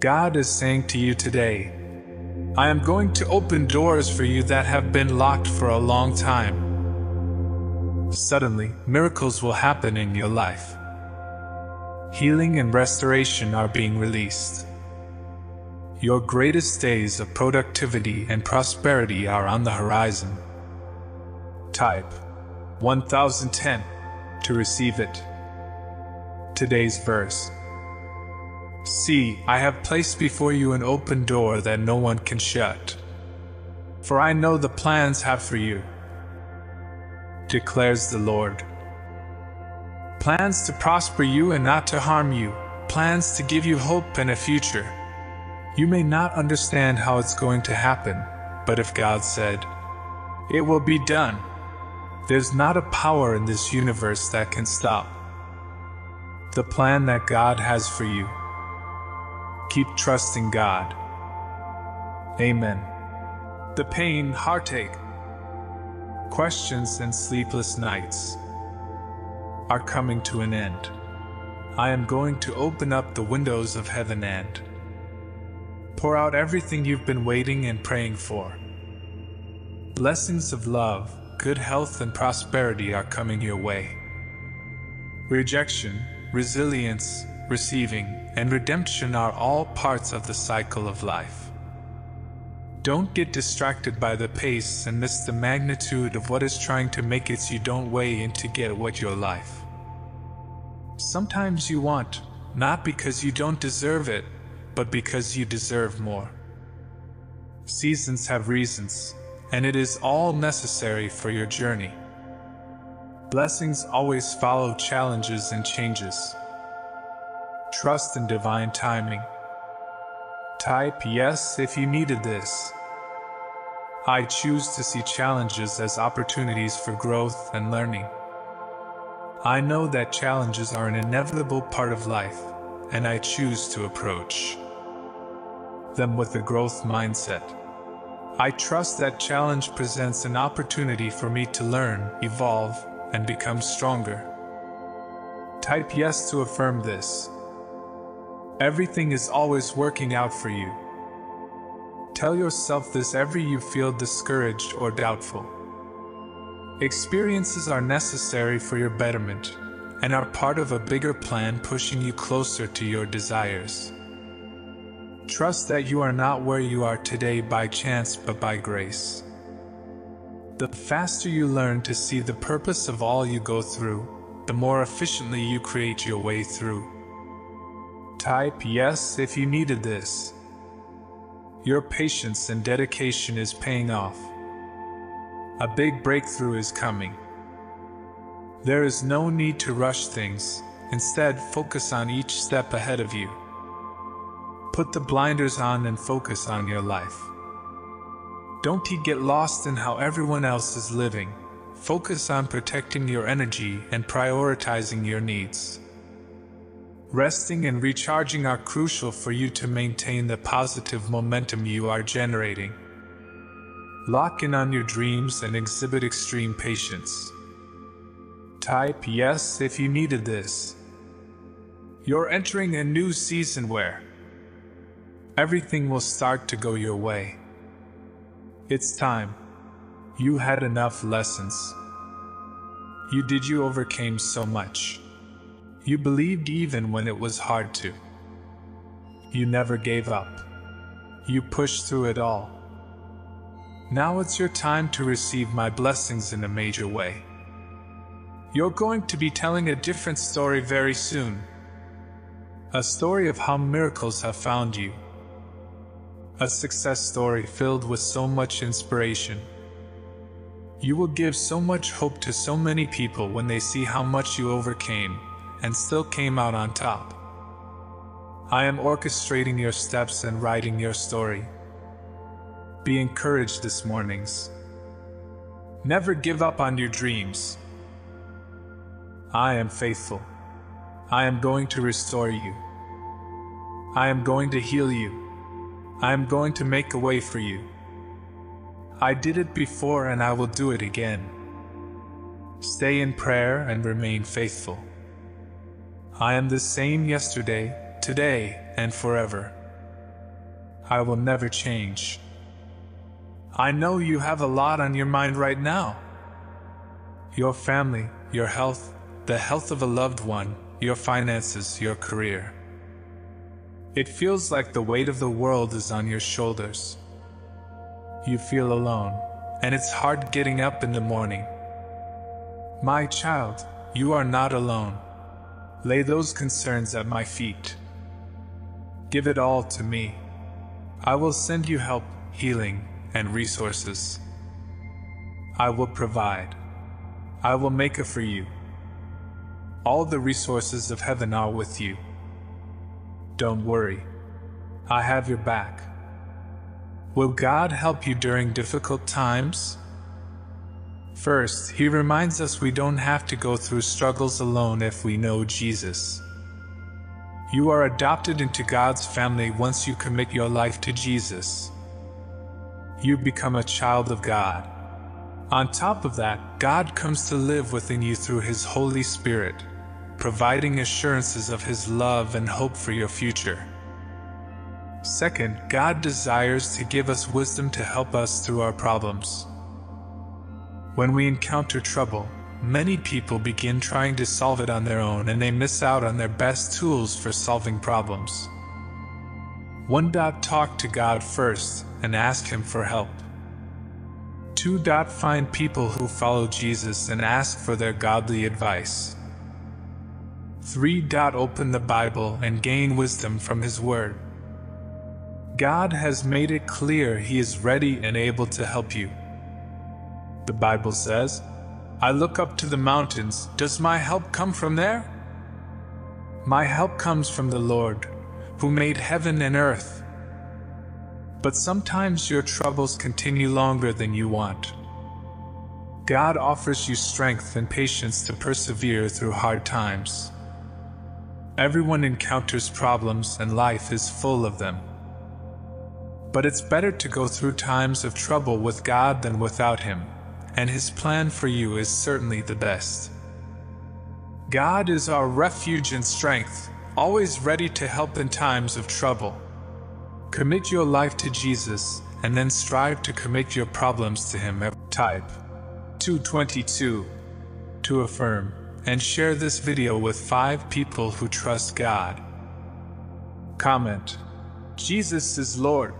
God is saying to you today, I am going to open doors for you that have been locked for a long time. Suddenly, miracles will happen in your life. Healing and restoration are being released. Your greatest days of productivity and prosperity are on the horizon. Type 1010 to receive it. Today's verse See, I have placed before you an open door that no one can shut. For I know the plans have for you, declares the Lord. Plans to prosper you and not to harm you, plans to give you hope and a future. You may not understand how it's going to happen, but if God said, it will be done. There's not a power in this universe that can stop the plan that God has for you. Keep trusting God. Amen. The pain, heartache, questions, and sleepless nights are coming to an end. I am going to open up the windows of heaven and pour out everything you've been waiting and praying for. Blessings of love, good health, and prosperity are coming your way. Rejection, resilience, receiving, and redemption are all parts of the cycle of life. Don't get distracted by the pace and miss the magnitude of what is trying to make it you don't weigh in to get what your life. Sometimes you want, not because you don't deserve it, but because you deserve more. Seasons have reasons, and it is all necessary for your journey. Blessings always follow challenges and changes. Trust in divine timing. Type yes if you needed this. I choose to see challenges as opportunities for growth and learning. I know that challenges are an inevitable part of life, and I choose to approach them with a growth mindset. I trust that challenge presents an opportunity for me to learn, evolve, and become stronger. Type yes to affirm this. Everything is always working out for you. Tell yourself this every you feel discouraged or doubtful. Experiences are necessary for your betterment and are part of a bigger plan pushing you closer to your desires. Trust that you are not where you are today by chance but by grace. The faster you learn to see the purpose of all you go through, the more efficiently you create your way through. Type yes if you needed this. Your patience and dedication is paying off. A big breakthrough is coming. There is no need to rush things, instead, focus on each step ahead of you. Put the blinders on and focus on your life. Don't get lost in how everyone else is living. Focus on protecting your energy and prioritizing your needs. Resting and recharging are crucial for you to maintain the positive momentum you are generating. Lock in on your dreams and exhibit extreme patience. Type yes if you needed this. You're entering a new season where everything will start to go your way. It's time. You had enough lessons. You did, you overcame so much. You believed even when it was hard to. You never gave up. You pushed through it all. Now it's your time to receive my blessings in a major way. You're going to be telling a different story very soon. A story of how miracles have found you. A success story filled with so much inspiration. You will give so much hope to so many people when they see how much you overcame and still came out on top. I am orchestrating your steps and writing your story. Be encouraged this mornings. Never give up on your dreams. I am faithful. I am going to restore you. I am going to heal you. I am going to make a way for you. I did it before and I will do it again. Stay in prayer and remain faithful. I am the same yesterday, today, and forever. I will never change. I know you have a lot on your mind right now. Your family, your health, the health of a loved one, your finances, your career. It feels like the weight of the world is on your shoulders. You feel alone, and it's hard getting up in the morning. My child, you are not alone. Lay those concerns at my feet. Give it all to me. I will send you help, healing, and resources. I will provide. I will make it for you. All the resources of heaven are with you. Don't worry. I have your back. Will God help you during difficult times? First, He reminds us we don't have to go through struggles alone if we know Jesus. You are adopted into God's family once you commit your life to Jesus. You become a child of God. On top of that, God comes to live within you through His Holy Spirit providing assurances of His love and hope for your future. Second, God desires to give us wisdom to help us through our problems. When we encounter trouble, many people begin trying to solve it on their own and they miss out on their best tools for solving problems. One dot talk to God first and ask Him for help. Two dot find people who follow Jesus and ask for their godly advice. 3. dot Open the Bible and gain wisdom from His Word. God has made it clear He is ready and able to help you. The Bible says, I look up to the mountains. Does my help come from there? My help comes from the Lord, who made heaven and earth. But sometimes your troubles continue longer than you want. God offers you strength and patience to persevere through hard times. Everyone encounters problems and life is full of them. But it's better to go through times of trouble with God than without Him, and His plan for you is certainly the best. God is our refuge and strength, always ready to help in times of trouble. Commit your life to Jesus and then strive to commit your problems to Him. Type 222 to affirm and share this video with 5 people who trust God. Comment. Jesus is Lord.